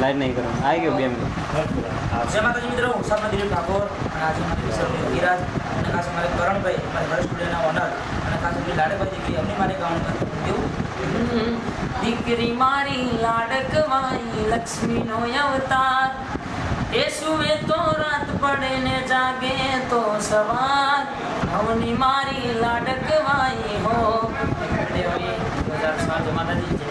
Light નહીં કરવાનું આવી ગયો બે મિનિટ જય માતાજી મિત્રો હું સામના દિલીપ ઠાકોર અને આજે મારી વિશે વિરાજ અને ખાસ મારે કરણભાઈ મારા ઘર સ્ટુડિયોના ઓનર અને ખાસ મારી લાડકભાઈ દીકરી અમને મારે ગાઉન કેવું? દીકરી મારી લાડકવાઈ લક્ષ્મીનો અવતાર. એ સુવે તો રાત પડે ને જાગે તો સવાર. હવની મારી લાડકવાઈ હો. બે હજાર માતાજી જય